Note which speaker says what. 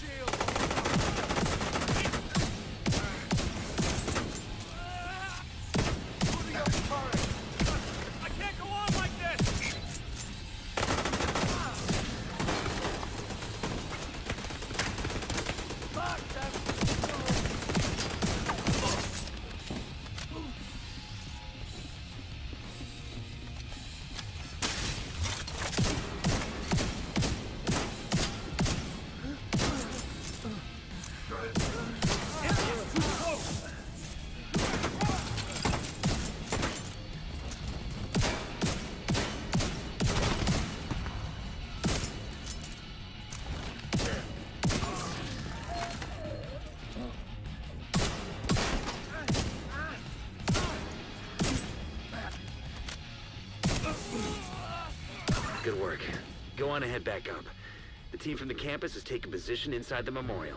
Speaker 1: shield. Good work. Go on and head back up. The team from the campus has taken position inside the memorial.